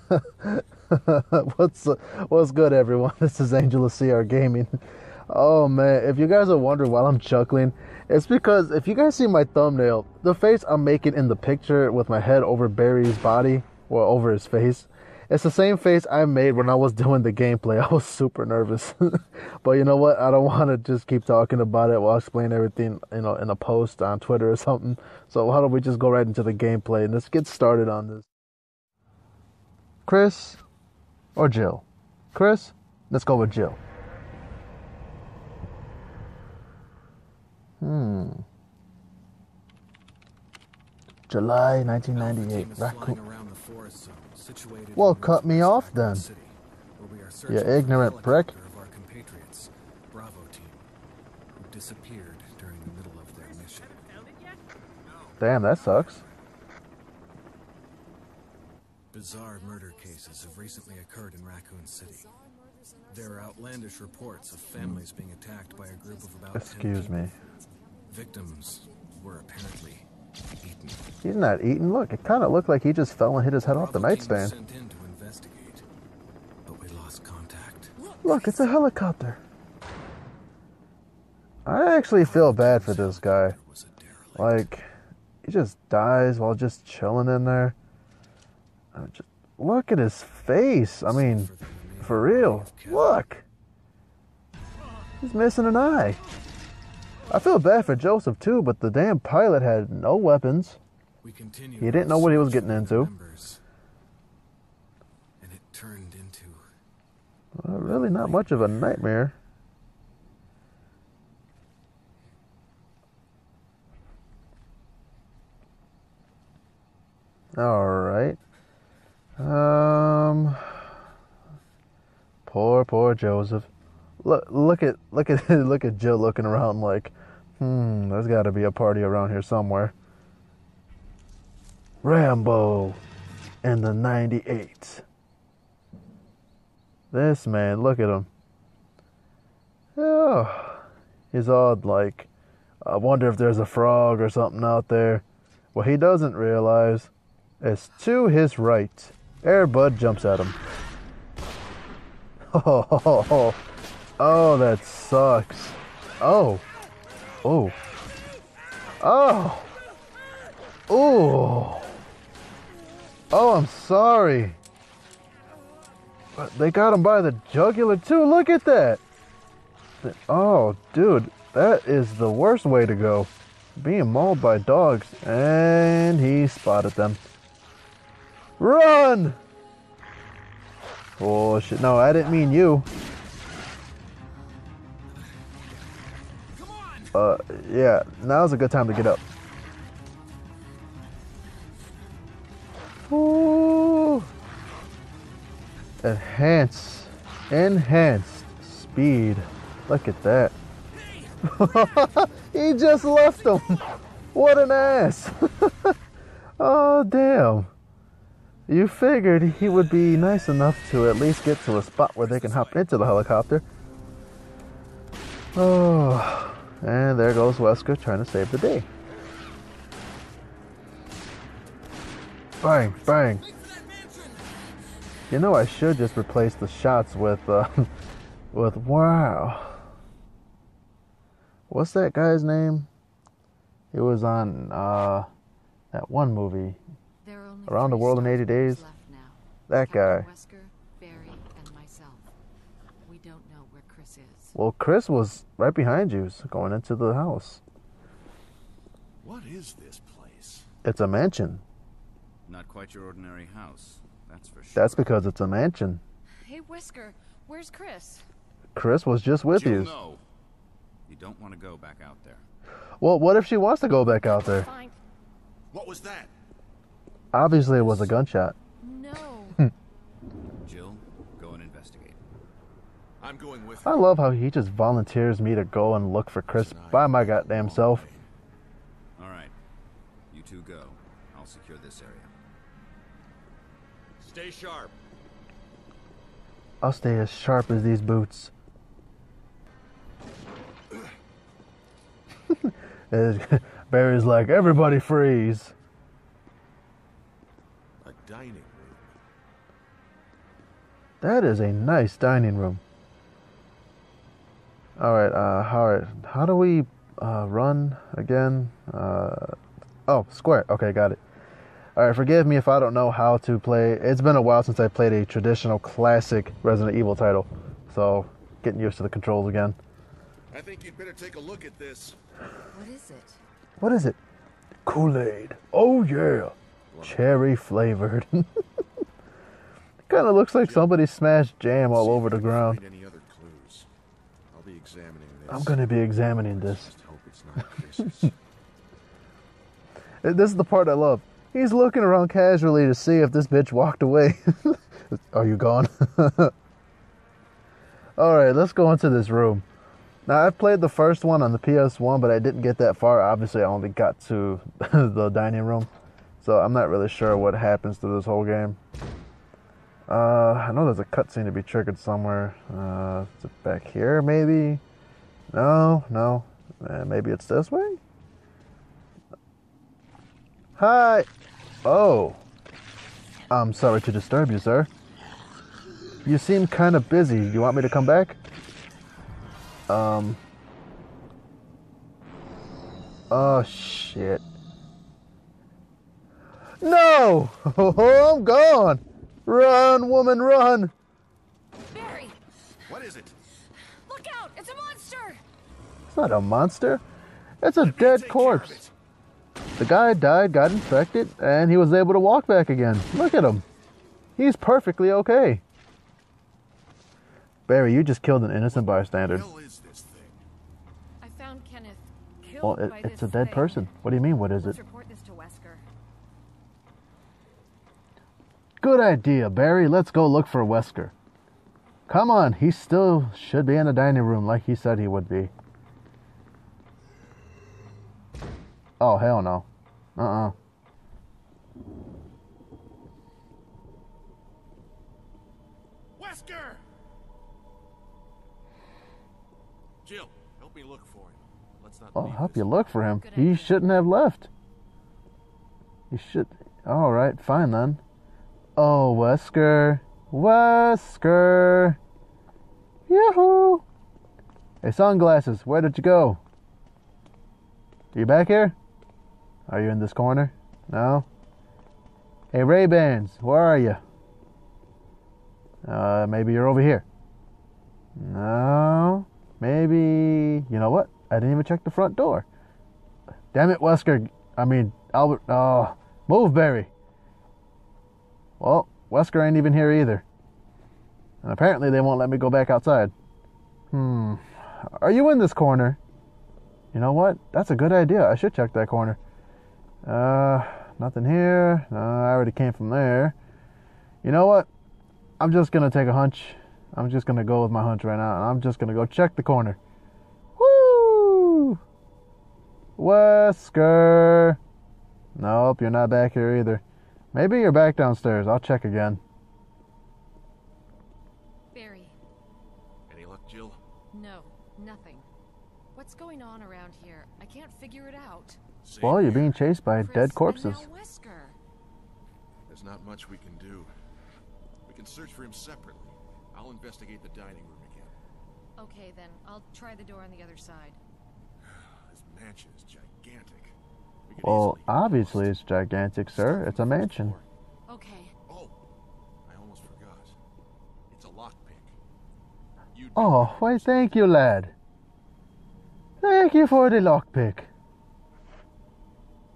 what's what's good, everyone? This is Angel of CR Gaming. Oh man, if you guys are wondering why I'm chuckling, it's because if you guys see my thumbnail, the face I'm making in the picture with my head over Barry's body, or over his face, it's the same face I made when I was doing the gameplay. I was super nervous, but you know what? I don't want to just keep talking about it while I explain everything, you know, in a post on Twitter or something. So why don't we just go right into the gameplay and let's get started on this. Chris or Jill? Chris, let's go with Jill. Hmm. July 1998. Raccoon. Well, cut me off then. You ignorant prick. Of our compatriots, Bravo team, who disappeared during the middle of their mission. Damn, that sucks. Bizarre murder cases have recently occurred in Raccoon City. There are outlandish reports of families being attacked by a group of about 10 Excuse people. me. Victims were apparently eaten. He's not eating. Look, it kind of looked like he just fell and hit his head off the Bravo team was nightstand. sent in to investigate, but we lost contact. Look, it's a helicopter. I actually feel bad for this guy. There was a derelict. Like, he just dies while just chilling in there. Just, look at his face. I mean, For real. Look. He's missing an eye. I feel bad for Joseph too, but the damn pilot had no weapons. He didn't know what he was getting into. and it turned into really, not much of a nightmare. All right. Um. Poor, poor Joseph. Look, look at, look at, look at Jill looking around like, hmm, there's got to be a party around here somewhere. Rambo, and the '98. This man, look at him. Oh, he's odd. like, I wonder if there's a frog or something out there. What he doesn't realize is to his right, Airbud jumps at him. Oh, oh, oh, oh, that sucks. Oh, oh, oh, oh, oh, I'm sorry. But they got him by the jugular too. Look at that. Oh, dude, that is the worst way to go. Being mauled by dogs, and he spotted them. Run! Oh shit! No, I didn't mean you. Uh, yeah. Now's a good time to get up. Ooh. Enhance. Enhanced speed. Look at that. he just left him. What an ass. oh, damn. You figured he would be nice enough to at least get to a spot where they can hop into the helicopter. Oh, and there goes Wesker trying to save the day. Bang, bang. You know, I should just replace the shots with, uh, with wow. What's that guy's name? He was on uh, that one movie. There are only Around the World in 80 Days? That Captain guy. Wesker, Barry, and myself. We don't know where Chris is. Well, Chris was right behind you, so going into the house. What is this place? It's a mansion. Not quite your ordinary house, that's for sure. That's because it's a mansion. Hey, Wesker, where's Chris? Chris was just with Jill, you. no. You don't want to go back out there. Well, what if she wants to go back out there? Fine. What was that? Obviously, it was a gunshot. No. Jill, go and investigate. I'm going with I love how he just volunteers me to go and look for Chris by my goddamn self. All right. You two go. I'll secure this area. Stay sharp. I'll stay as sharp as these boots. Barry's like, everybody freeze. A dining room. That is a nice dining room. All right, uh, all right. How do we uh, run again? Uh, oh, square. Okay, got it. All right, forgive me if I don't know how to play. It's been a while since I played a traditional classic Resident Evil title, so getting used to the controls again. I think you'd better take a look at this. What is it? What is it? Kool Aid. Oh yeah, cherry flavored. kind of looks like somebody smashed jam all over the ground. Other clues? I'll be examining this. I'm gonna be examining this. Just hope it's not Chris's. Uh, this is the part I love. He's looking around casually to see if this bitch walked away. Are you gone? All right, let's go into this room. Now, I've played the first one on the PS1, but I didn't get that far. Obviously, I only got to the dining room, so I'm not really sure what happens to this whole game. Uh, I know there's a cutscene to be triggered somewhere. Uh, is it back here, maybe? No, no. Uh, maybe it's this way? Hi. Oh. I'm sorry to disturb you, sir. You seem kind of busy. Do You want me to come back? Um. Oh, shit. No! Oh, I'm gone! Run, woman, run! Barry, what is it? look out! It's a monster! It's not a monster. It's a Let dead take care of corpse. The guy died, got infected, and he was able to walk back again. Look at him. He's perfectly okay. Barry, you just killed an innocent bystander. What the hell is this thing? I found Kenneth killed Well, it, by it's a dead thing. person. What do you mean, what is it? Let's report this to Wesker. Good idea, Barry. Let's go look for Wesker. Come on, he still should be in the dining room like he said he would be. Oh, hell no. Uh uh Wesker! Jill, help me look for him. Let's not I'll help you look for him. He shouldn't have left. He should. Alright, fine then. Oh, Wesker. Wesker. Yahoo! Hey, sunglasses, where did you go? Are You back here? Are you in this corner? No? Hey, Ray-Bans, where are you? Uh, maybe you're over here. No? Maybe. You know what? I didn't even check the front door. Damn it, Wesker. I mean, Albert. Oh, move, Barry. Well, Wesker ain't even here either. And apparently they won't let me go back outside. Hmm. Are you in this corner? You know what? That's a good idea. I should check that corner. Uh, nothing here. No, I already came from there. You know what? I'm just gonna take a hunch. I'm just gonna go with my hunch right now, and I'm just gonna go check the corner. Woo! Wesker. Nope, you're not back here either. Maybe you're back downstairs. I'll check again. Barry, Any luck, Jill? no, nothing. What's going on around here? I can't figure it out. Same Well, you're being chased by Chris, dead corpses. And now Wesker. There's not much we can do. We can search for him separately. I'll investigate the dining room again. Okay, then I'll try the door on the other side. This mansion is gigantic. We could Well, obviously it's gigantic, sir. It's a mansion. Okay. Oh, I almost forgot. It's a lockpick. Oh, why, thank you, lad. Thank you for the lockpick.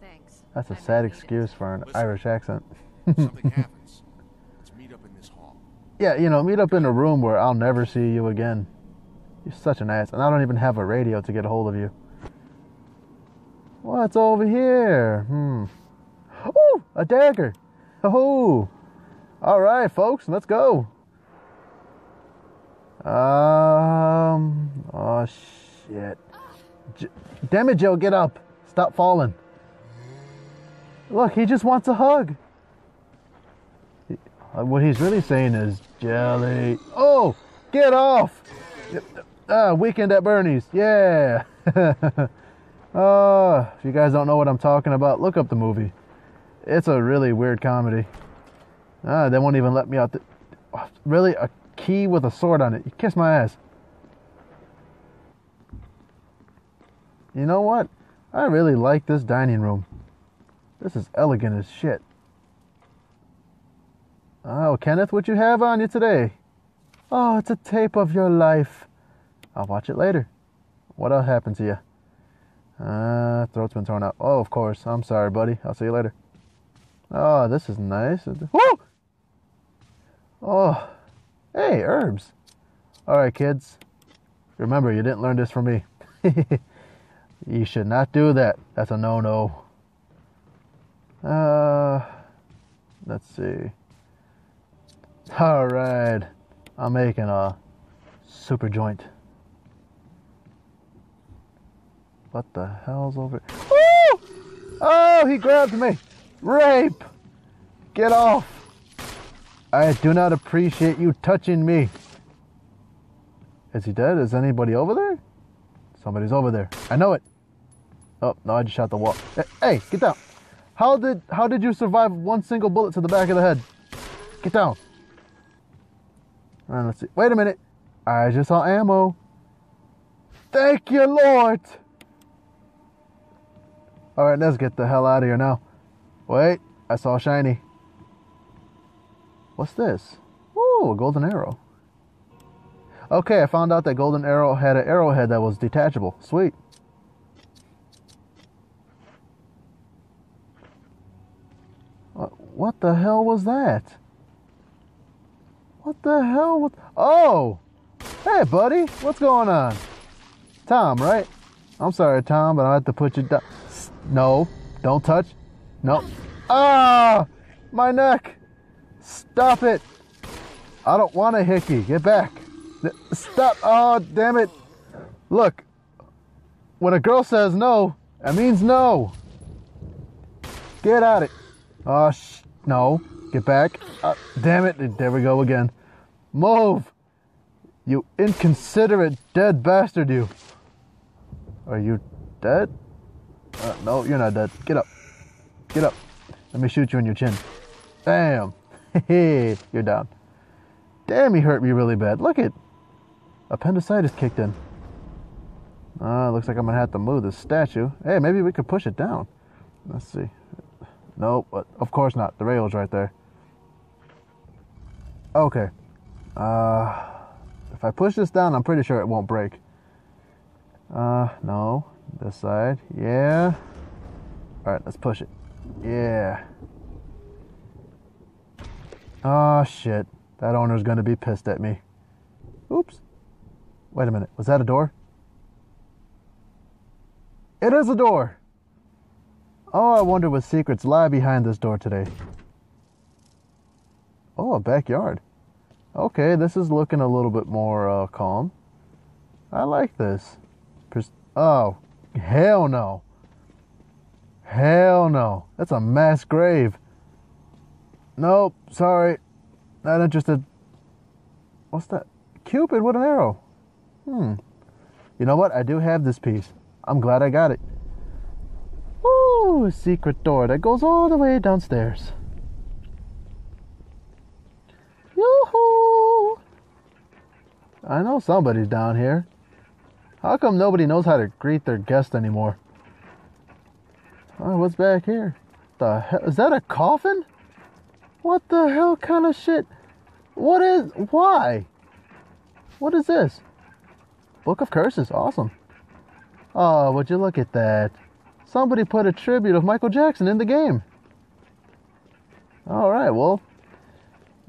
Thanks. That's a I sad need it. excuse for an Listen. Irish accent. something happens. Let's meet up in this hall. Yeah, you know, meet up in a room where I'll never see you again. You're such an ass, and I don't even have a radio to get a hold of you. What's over here? Hmm. Oh, a dagger. Oh. All right, folks, let's go. Um. Oh shit. J- Joe, get up. Stop falling. Look, he just wants a hug. Uh, What he's really saying is jelly. Oh, get off! Ah, weekend at Bernie's. Yeah. uh, if you guys don't know what I'm talking about, look up the movie. It's a really weird comedy. Ah, they won't even let me out. The- Really? A key with a sword on it? You kiss my ass. You know what? I really like this dining room. This is elegant as shit. Oh, Kenneth, what you have on you today? Oh, it's a tape of your life. I'll watch it later. What else happened to you? Uh, throat's been torn out. Oh, of course. I'm sorry, buddy. I'll see you later. Oh, this is nice. Woo! Oh, hey, herbs. All right, kids. Remember, you didn't learn this from me. you should not do that. That's a no-no. Uh, let's see. All right, I'm making a super joint. What the hell's over? Woo! Oh, he grabbed me. Rape! Get off! I do not appreciate you touching me. Is he dead? Is anybody over there? Somebody's over there. I know it. Oh no, I just shot the wall. Eh, hey, get down. How did how did you survive one single bullet to the back of the head? Get down. All right, let's see. Wait a minute. I just saw ammo. Thank you, Lord. All right, let's get the hell out of here now. Wait, I saw shiny. What's this? Ooh, a golden arrow. Okay, I found out that golden arrow had an arrowhead that was detachable. Sweet. What the hell was that? What the hell was... Oh! Hey, buddy. What's going on? Tom, right? I'm sorry, Tom, but I have to put you down. No. Don't touch. No. Ah! My neck! Stop it! I don't want a hickey. Get back. Stop. Oh, damn it. Look. When a girl says no, that means no. Get at it. Oh, sh- no. Get back. Uh, damn it. There we go again. Move. You inconsiderate dead bastard, you. Are you dead? Uh, no, you're not dead. Get up. Get up. Let me shoot you in your chin. Bam. Hey, you're down. Damn, he hurt me really bad. Look it. Appendicitis kicked in. Uh, looks like I'm gonna have to move this statue. Hey, maybe we could push it down. Let's see. Nope, but of course not. The rail's right there. Okay. Uh, if I push this down, I'm pretty sure it won't break. Uh, no. This side. Yeah. Alright, let's push it. Yeah. Oh, shit. That owner's gonna be pissed at me. Oops. Wait a minute. Was that a door? It is a door! Oh, I wonder what secrets lie behind this door today. Oh, a backyard. Okay, this is looking a little bit more uh, calm. I like this. Pers- oh, hell no. Hell no. That's a mass grave. Nope, sorry. Not interested. What's that? Cupid with an arrow. Hmm. You know what? I do have this piece. I'm glad I got it. Ooh, a secret door that goes all the way downstairs. Yoo-hoo! I know somebody's down here. How come nobody knows how to greet their guest anymore? Oh, what's back here? The hell? Is that a coffin? What the hell kind of shit? What is. Why? What is this? Book of Curses. Awesome. Oh, would you look at that? Somebody put a tribute of Michael Jackson in the game. All right, well,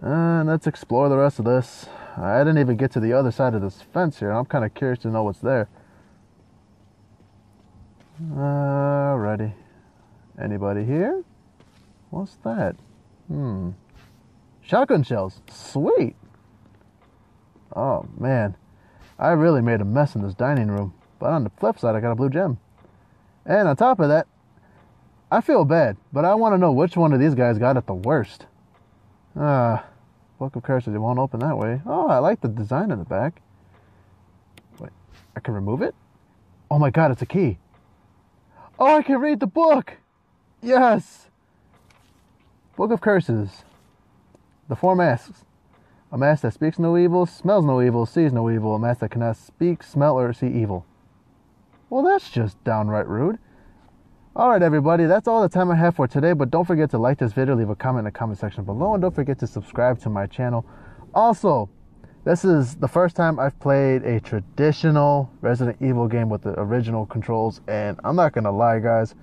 uh, let's explore the rest of this. I didn't even get to the other side of this fence here. I'm kind of curious to know what's there. Alrighty. Anybody here? What's that? Hmm. Shotgun shells. Sweet. Oh, man. I really made a mess in this dining room. But on the flip side, I got a blue gem. And on top of that, I feel bad, but I want to know which one of these guys got it the worst. Ah, Book of Curses, it won't open that way. Oh, I like the design in the back. Wait, I can remove it? Oh my god, it's a key. Oh, I can read the book! Yes! Book of Curses. The Four Masks. A mask that speaks no evil, smells no evil, sees no evil. A mask that cannot speak, smell, or see evil. Well, that's just downright rude. Alright, everybody, that's all the time I have for today, but don't forget to like this video, leave a comment in the comment section below, and don't forget to subscribe to my channel. Also, this is the first time I've played a traditional Resident Evil game with the original controls, and I'm not gonna lie, guys,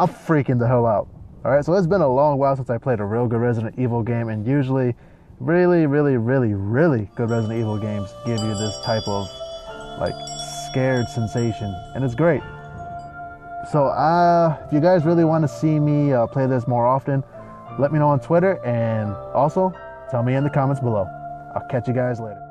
I'm freaking the hell out. Alright, so it's been a long while since I played a real good Resident Evil game, and usually, really, really, really, really good Resident Evil games give you this type of like scared sensation, and it's great. So, uh, if you guys really want to see me uh, play this more often, let me know on Twitter, and also tell me in the comments below. I'll catch you guys later.